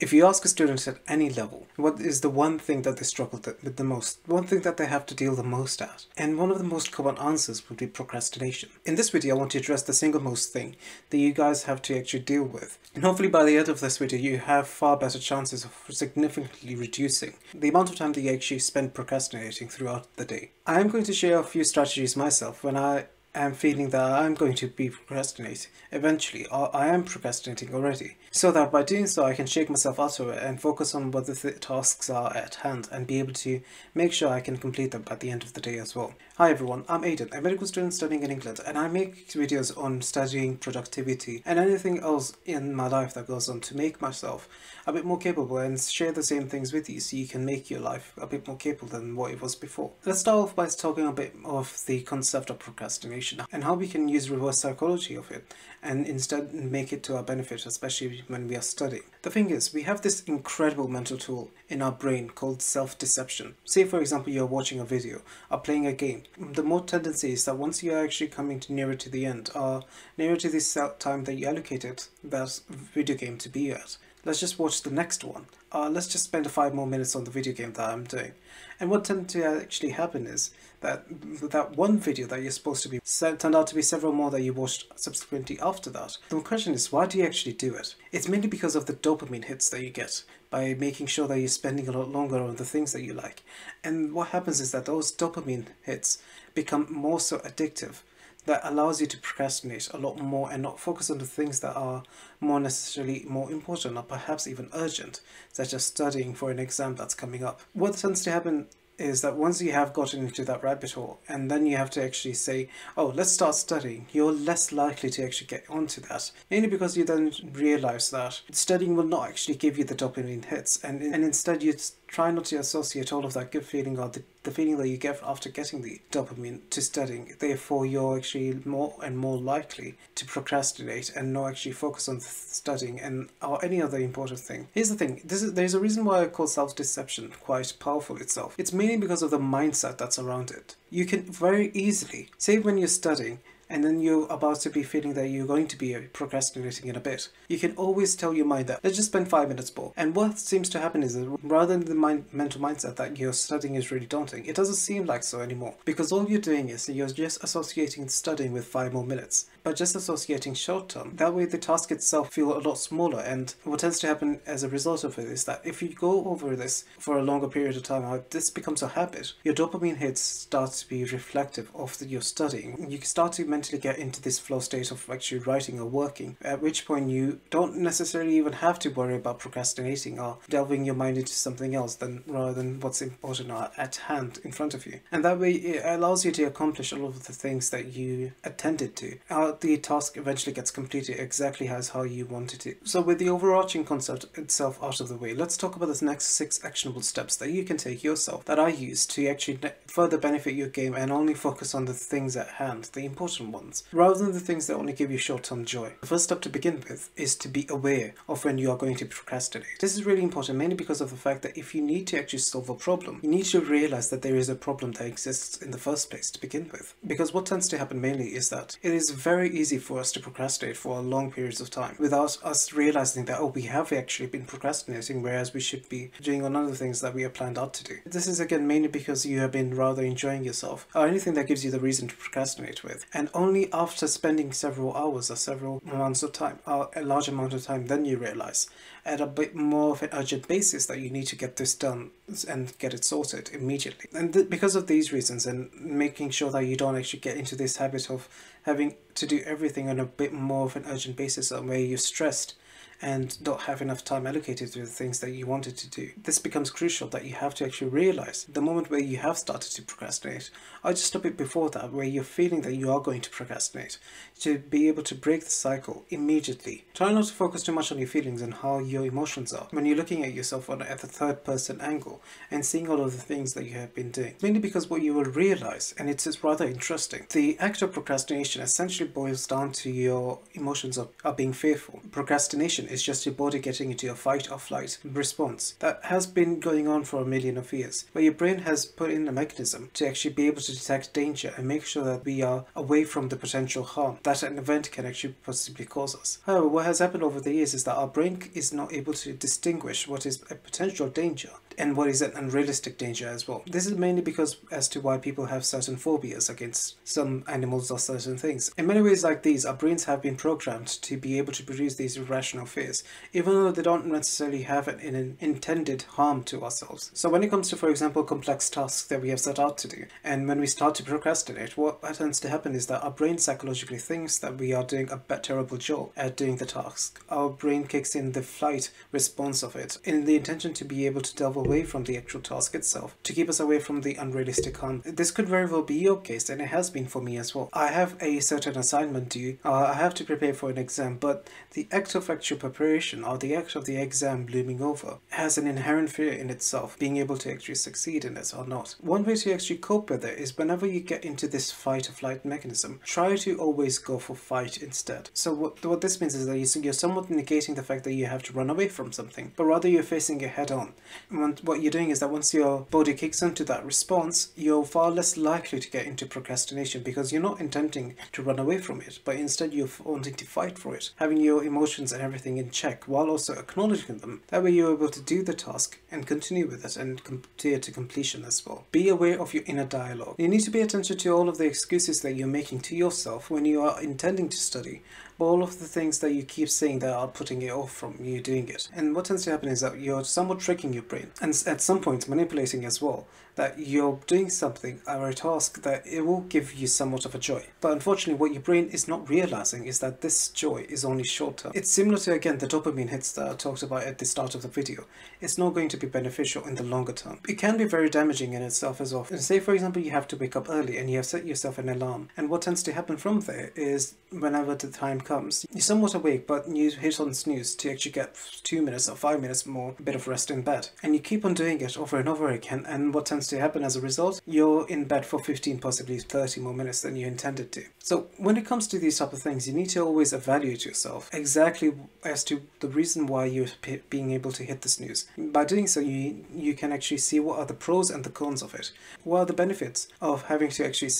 If you ask a student at any level, what is the one thing that they struggle with the most, one thing that they have to deal the most at? And one of the most common answers would be procrastination. In this video, I want to address the single most thing that you guys have to actually deal with. And hopefully by the end of this video, you have far better chances of significantly reducing the amount of time that you actually spend procrastinating throughout the day. I am going to share a few strategies myself when I am feeling that I'm going to be procrastinating eventually, I am procrastinating already, so that by doing so I can shake myself out of it and focus on what the th tasks are at hand and be able to make sure I can complete them at the end of the day as well. Hi everyone, I'm Adan, a medical student studying in England, and I make videos on studying productivity and anything else in my life that goes on to make myself a bit more capable and share the same things with you so you can make your life a bit more capable than what it was before. Let's start off by talking a bit of the concept of procrastination and how we can use reverse psychology of it and instead make it to our benefit, especially when we are studying. The thing is, we have this incredible mental tool in our brain called self-deception. Say for example you're watching a video or playing a game. The more tendency is that once you're actually coming to nearer to the end or nearer to this time that you allocated that video game to be at, let's just watch the next one. Uh, let's just spend five more minutes on the video game that I'm doing. And what tends to actually happen is that that one video that you're supposed to be turned out to be several more that you watched subsequently after that. The question is, why do you actually do it? It's mainly because of the dopamine hits that you get by making sure that you're spending a lot longer on the things that you like. And what happens is that those dopamine hits become more so addictive that allows you to procrastinate a lot more and not focus on the things that are more necessarily more important or perhaps even urgent, such as studying for an exam that's coming up. What tends to happen is that once you have gotten into that rabbit hole and then you have to actually say, oh, let's start studying, you're less likely to actually get onto that. Mainly because you then realize that studying will not actually give you the dopamine hits and, and instead you try not to associate all of that good feeling or the, the feeling that you get after getting the dopamine to studying. Therefore, you're actually more and more likely to procrastinate and not actually focus on studying and or any other important thing. Here's the thing, this is, there's a reason why I call self-deception quite powerful itself. It's mainly because of the mindset that's around it. You can very easily, say when you're studying, and then you're about to be feeling that you're going to be procrastinating in a bit, you can always tell your mind that let's just spend five minutes more. And what seems to happen is that rather than the mind, mental mindset that you're studying is really daunting, it doesn't seem like so anymore because all you're doing is you're just associating studying with five more minutes but just associating short term. That way the task itself feel a lot smaller and what tends to happen as a result of it is that if you go over this for a longer period of time, this becomes a habit, your dopamine hits start to be reflective of the, your studying. You start to mentally get into this flow state of actually writing or working, at which point you don't necessarily even have to worry about procrastinating or delving your mind into something else than rather than what's important at hand in front of you. And that way it allows you to accomplish all of the things that you attended to. Uh, the task eventually gets completed exactly as how you wanted it. So with the overarching concept itself out of the way, let's talk about the next six actionable steps that you can take yourself that I use to actually further benefit your game and only focus on the things at hand, the important ones, rather than the things that only give you short-term joy. The first step to begin with is to be aware of when you are going to procrastinate. This is really important mainly because of the fact that if you need to actually solve a problem, you need to realize that there is a problem that exists in the first place to begin with. Because what tends to happen mainly is that it is very easy for us to procrastinate for long periods of time without us realizing that, oh, we have actually been procrastinating, whereas we should be doing on other things that we have planned out to do. This is again mainly because you have been rather enjoying yourself or anything that gives you the reason to procrastinate with. And only after spending several hours or several mm. months of time or a large amount of time, then you realize at a bit more of an urgent basis that you need to get this done and get it sorted immediately. And th because of these reasons and making sure that you don't actually get into this habit of having to do everything on a bit more of an urgent basis where you're stressed and don't have enough time allocated to the things that you wanted to do. This becomes crucial that you have to actually realize the moment where you have started to procrastinate or just a bit before that where you're feeling that you are going to procrastinate to be able to break the cycle immediately. Try not to focus too much on your feelings and how your emotions are when you're looking at yourself on at the third person angle and seeing all of the things that you have been doing. Mainly because what you will realize, and it's, it's rather interesting, the act of procrastination essentially boils down to your emotions of, of being fearful. Procrastination is just your body getting into a fight or flight response that has been going on for a million of years, where your brain has put in a mechanism to actually be able to detect danger and make sure that we are away from the potential harm that an event can actually possibly cause us. However, what has happened over the years is that our brain is not able to distinguish what is a potential danger and what is an unrealistic danger as well. This is mainly because as to why people have certain phobias against some animals or certain things. In many ways like these, our brains have been programmed to be able to produce these irrational fears, even though they don't necessarily have an, intended harm to ourselves. So when it comes to, for example, complex tasks that we have set out to do, and when we start to procrastinate, what tends to happen is that our brain psychologically thinks that we are doing a terrible job at doing the task. Our brain kicks in the flight response of it in the intention to be able to delve from the actual task itself, to keep us away from the unrealistic harm. This could very well be your case, and it has been for me as well. I have a certain assignment due, uh, I have to prepare for an exam, but the act of actual preparation, or the act of the exam looming over, has an inherent fear in itself, being able to actually succeed in it or not. One way to actually cope with it is whenever you get into this fight or flight mechanism, try to always go for fight instead. So what, what this means is that you're somewhat negating the fact that you have to run away from something, but rather you're facing it head on what you're doing is that once your body kicks into that response, you're far less likely to get into procrastination because you're not intending to run away from it, but instead you're wanting to fight for it, having your emotions and everything in check while also acknowledging them. That way you're able to do the task and continue with it and continue to completion as well. Be aware of your inner dialogue. You need to pay attention to all of the excuses that you're making to yourself when you are intending to study all of the things that you keep saying that are putting it off from you doing it. And what tends to happen is that you're somewhat tricking your brain and at some point manipulating as well that you're doing something or a task that it will give you somewhat of a joy. But unfortunately, what your brain is not realizing is that this joy is only short term. It's similar to, again, the dopamine hits that I talked about at the start of the video. It's not going to be beneficial in the longer term. It can be very damaging in itself as well. And say, for example, you have to wake up early and you have set yourself an alarm. And what tends to happen from there is whenever the time comes, you're somewhat awake, but you hit on snooze to actually get two minutes or five minutes more, a bit of rest in bed. And you keep on doing it over and over again. And what tends to happen as a result, you're in bed for 15, possibly 30 more minutes than you intended to. So when it comes to these type of things, you need to always evaluate yourself exactly as to the reason why you're being able to hit the snooze. By doing so, you, you can actually see what are the pros and the cons of it. What are the benefits of having to actually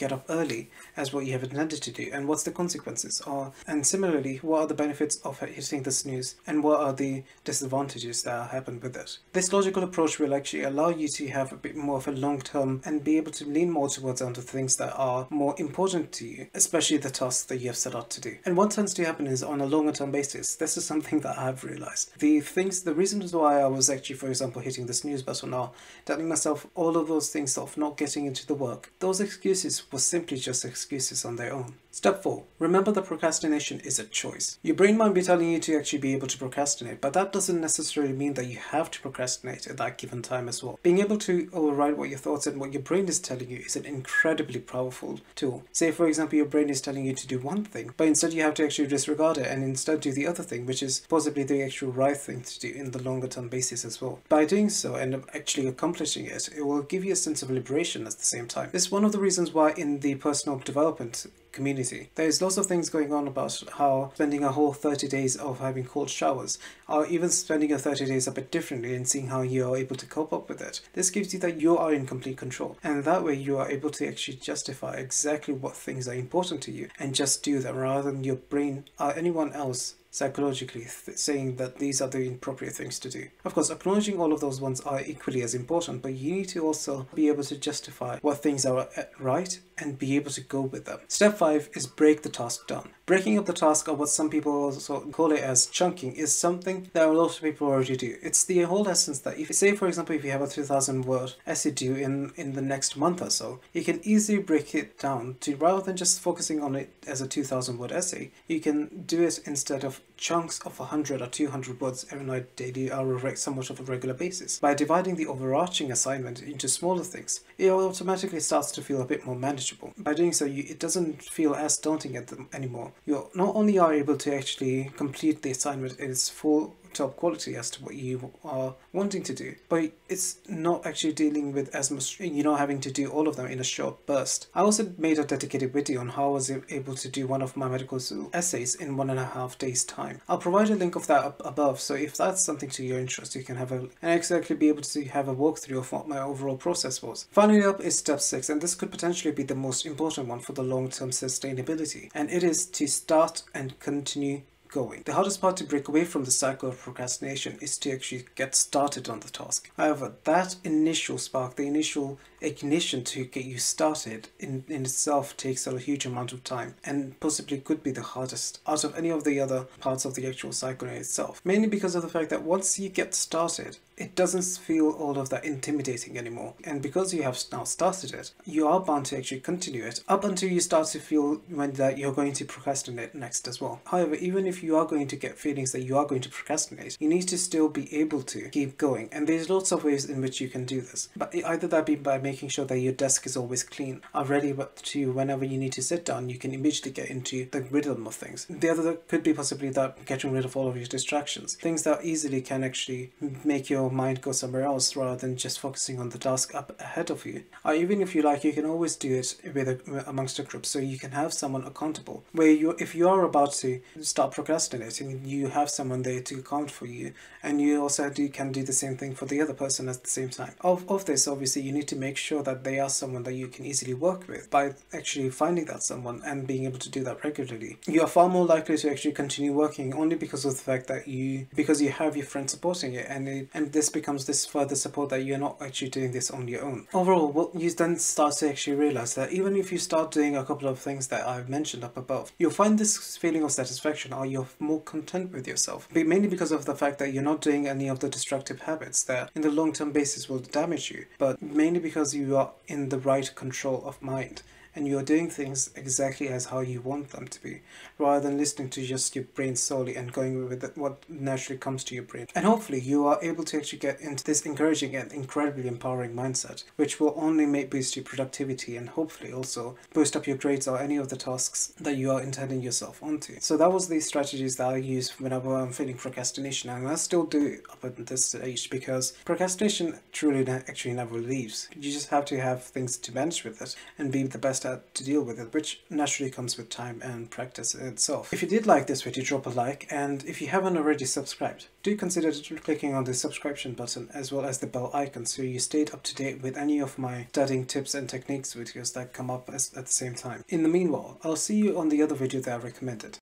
get up early as what you have intended to do and what's the consequences are and similarly what are the benefits of hitting the snooze and what are the disadvantages that happen with it. This logical approach will actually allow you to have a bit more of a long term and be able to lean more towards onto things that are more important to you, especially the tasks that you have set out to do. And what tends to happen is on a longer term basis, this is something that I've realized. The things, the reasons why I was actually, for example, hitting the snooze button are telling myself all of those things of not getting into the work. Those excuses were simply just excuses on their own. Step 4. Remember that procrastination is a choice. Your brain might be telling you to actually be able to procrastinate, but that doesn't necessarily mean that you have to procrastinate at that given time as well. Being able to override what your thoughts and what your brain is telling you is an incredibly powerful tool. Say for example your brain is telling you to do one thing, but instead you have to actually disregard it and instead do the other thing, which is possibly the actual right thing to do in the longer term basis as well. By doing so and actually accomplishing it, it will give you a sense of liberation at the same time. It's one of the reasons why in the personal development community. There's lots of things going on about how spending a whole 30 days of having cold showers, or even spending your 30 days a bit differently and seeing how you are able to cope up with it. This gives you that you are in complete control, and that way you are able to actually justify exactly what things are important to you and just do them rather than your brain or anyone else psychologically saying that these are the appropriate things to do. Of course, acknowledging all of those ones are equally as important, but you need to also be able to justify what things are uh, right and be able to go with them. Step 5 is break the task down. Breaking up the task, or what some people also call it as chunking, is something that a lot of people already do. It's the whole essence that if, you say for example, if you have a 2000 word essay due in, in the next month or so, you can easily break it down to rather than just focusing on it as a 2000 word essay, you can do it instead of chunks of 100 or 200 words every night daily or somewhat of a regular basis. By dividing the overarching assignment into smaller things, it automatically starts to feel a bit more manageable. By doing so, you, it doesn't feel as daunting at them anymore you not only are able to actually complete the assignment in its full top quality as to what you are wanting to do. But it's not actually dealing with as much, you know, having to do all of them in a short burst. I also made a dedicated video on how I was able to do one of my medical essays in one and a half days time. I'll provide a link of that up above, so if that's something to your interest, you can have a and exactly be able to have a walkthrough of what my overall process was. Finally up is step 6, and this could potentially be the most important one for the long-term sustainability, and it is to start and continue going. The hardest part to break away from the cycle of procrastination is to actually get started on the task. However, that initial spark, the initial ignition to get you started in, in itself takes a huge amount of time and possibly could be the hardest out of any of the other parts of the actual cycle in itself. Mainly because of the fact that once you get started, it doesn't feel all of that intimidating anymore. And because you have now started it, you are bound to actually continue it up until you start to feel when that you're going to procrastinate next as well. However, even if you are going to get feelings that you are going to procrastinate, you need to still be able to keep going. And there's lots of ways in which you can do this. But either that be by making sure that your desk is always clean, are ready to whenever you need to sit down, you can immediately get into the rhythm of things. The other could be possibly that getting rid of all of your distractions, things that easily can actually make your mind go somewhere else rather than just focusing on the task up ahead of you. Or even if you like, you can always do it with a, amongst a group so you can have someone accountable. Where you, if you are about to start procrastinating, you have someone there to account for you, and you also do can do the same thing for the other person at the same time. Of of this, obviously, you need to make sure that they are someone that you can easily work with by actually finding that someone and being able to do that regularly. You are far more likely to actually continue working only because of the fact that you because you have your friends supporting it, and it, and this becomes this further support that you're not actually doing this on your own. Overall, what you then start to actually realize that even if you start doing a couple of things that I've mentioned up above, you'll find this feeling of satisfaction or you're more content with yourself. But mainly because of the fact that you're not doing any of the destructive habits that in the long term basis will damage you, but mainly because you are in the right control of mind and you're doing things exactly as how you want them to be, rather than listening to just your brain solely and going with what naturally comes to your brain. And hopefully you are able to actually get into this encouraging and incredibly empowering mindset, which will only make boost your productivity and hopefully also boost up your grades or any of the tasks that you are intending yourself onto. So that was the strategies that I use whenever I'm feeling procrastination and I still do up at this stage because procrastination truly actually never leaves. You just have to have things to manage with it and be the best to deal with it, which naturally comes with time and practice itself. If you did like this video, drop a like, and if you haven't already subscribed, do consider clicking on the subscription button as well as the bell icon so you stay up to date with any of my studying tips and techniques videos that come up at the same time. In the meanwhile, I'll see you on the other video that I recommended.